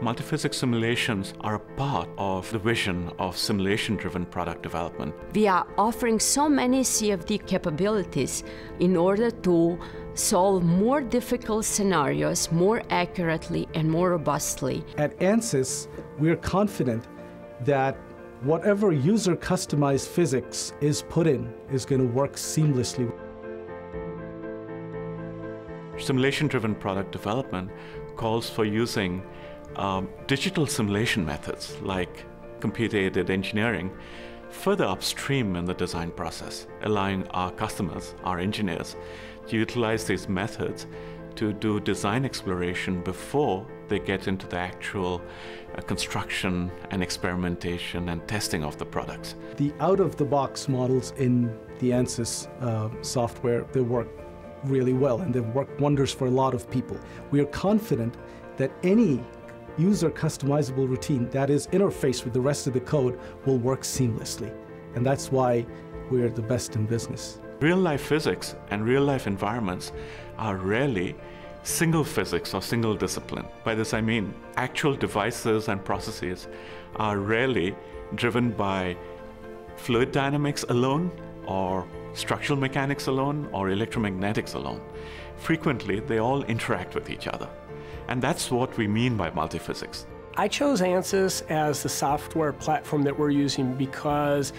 Multiphysics simulations are a part of the vision of simulation driven product development. We are offering so many CFD capabilities in order to solve more difficult scenarios more accurately and more robustly. At ANSYS, we are confident that whatever user customized physics is put in is going to work seamlessly. Simulation driven product development calls for using um, digital simulation methods like computer aided engineering further upstream in the design process, allowing our customers, our engineers, to utilize these methods to do design exploration before they get into the actual uh, construction and experimentation and testing of the products. The out of the box models in the ANSYS uh, software, they work really well and they've worked wonders for a lot of people. We are confident that any user customizable routine that is interfaced with the rest of the code will work seamlessly. And that's why we're the best in business. Real life physics and real life environments are rarely single physics or single discipline. By this I mean actual devices and processes are rarely driven by fluid dynamics alone or structural mechanics alone or electromagnetics alone. Frequently, they all interact with each other. And that's what we mean by multiphysics. I chose ANSYS as the software platform that we're using because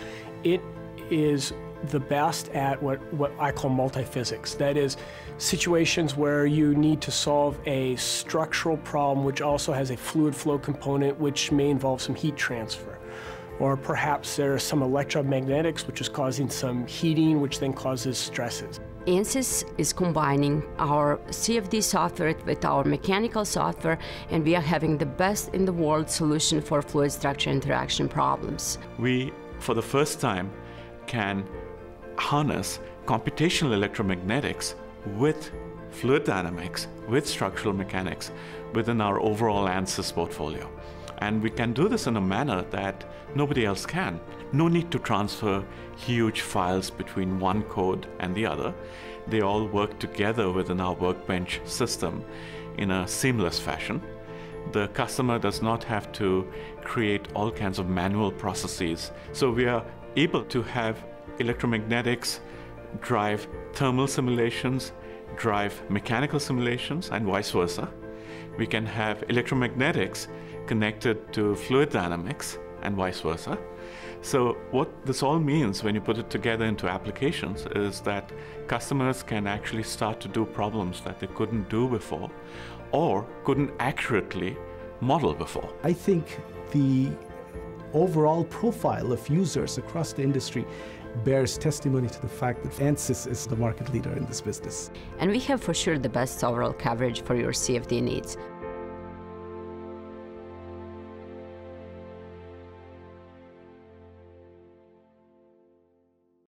it is the best at what, what I call multiphysics. That is, situations where you need to solve a structural problem which also has a fluid flow component which may involve some heat transfer. Or perhaps there's some electromagnetics which is causing some heating which then causes stresses. ANSYS is combining our CFD software with our mechanical software, and we are having the best in the world solution for fluid structure interaction problems. We, for the first time, can harness computational electromagnetics with fluid dynamics, with structural mechanics within our overall ANSYS portfolio. And we can do this in a manner that nobody else can. No need to transfer huge files between one code and the other. They all work together within our Workbench system in a seamless fashion. The customer does not have to create all kinds of manual processes. So we are able to have electromagnetics drive thermal simulations, drive mechanical simulations, and vice versa. We can have electromagnetics connected to fluid dynamics and vice versa. So, what this all means when you put it together into applications is that customers can actually start to do problems that they couldn't do before or couldn't accurately model before. I think the overall profile of users across the industry bears testimony to the fact that ANSYS is the market leader in this business. And we have for sure the best overall coverage for your CFD needs.